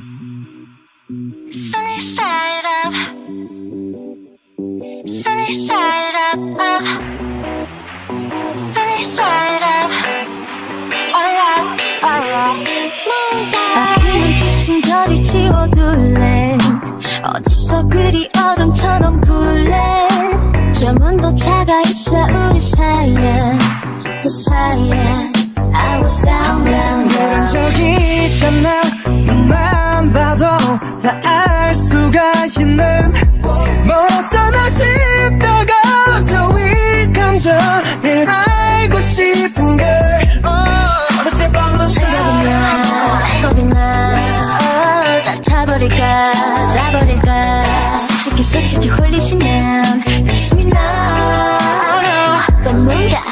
Sunny side up Sunny side up up Sunny side up Alright alright 아그는 친절히 지워둘래 어디서 그리 얼음처럼 굴래 저 문도 차가 있어 우리 사이에 그 사이에 I was down down 그런 down 적이 있잖아 너만 봐도 다 알 수가 있는 멀었잖아 싶다가 너의 감정을 알고 싶은 걸. 어느 때 밤도 생각이면 겁이 나 타버릴까 놔버릴까. 솔직히 솔직히 홀리지만 욕심이 나. 또 뭔가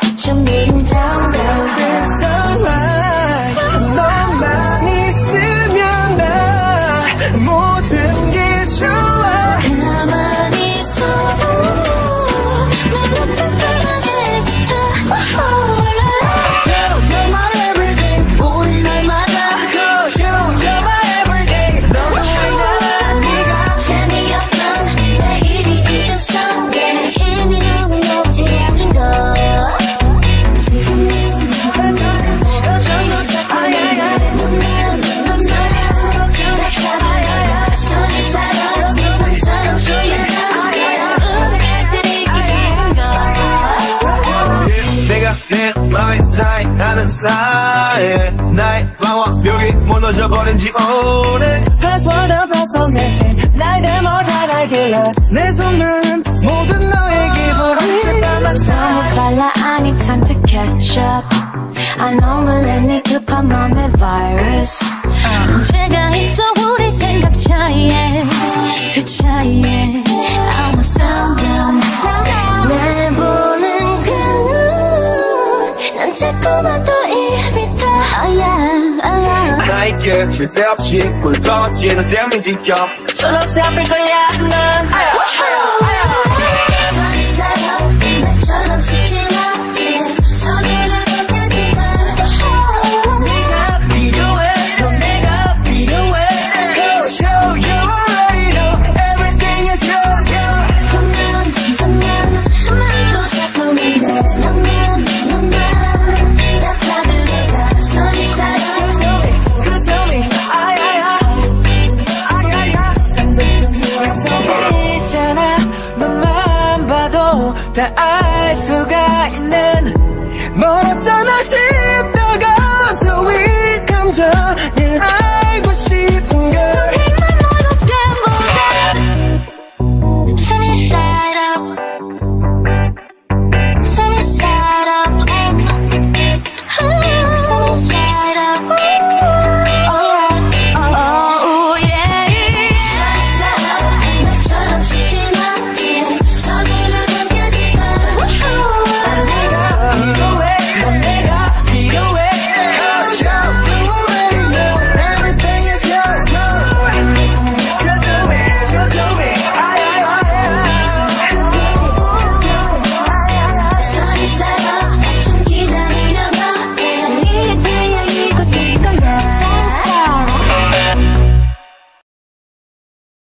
내가 내 마음이 사인하는 사이에 나의 방황벽이 무너져버린 지 오래. Password up 발송해진 나의 데모 다 알길래 내 속마음 모든 너에게 보내 너무 빨라. I need time to catch up. I know 몰래 네 급한 맘에 virus 문제가 있어 자꾸만 또 입이 타 Oh yeah, oh yeah. 나에게 쉴새 없이 굴러지는 대민지경 철없이 아플 거야 난 다 알 수가 있는 멀었잖아 싶다가 너의 감정을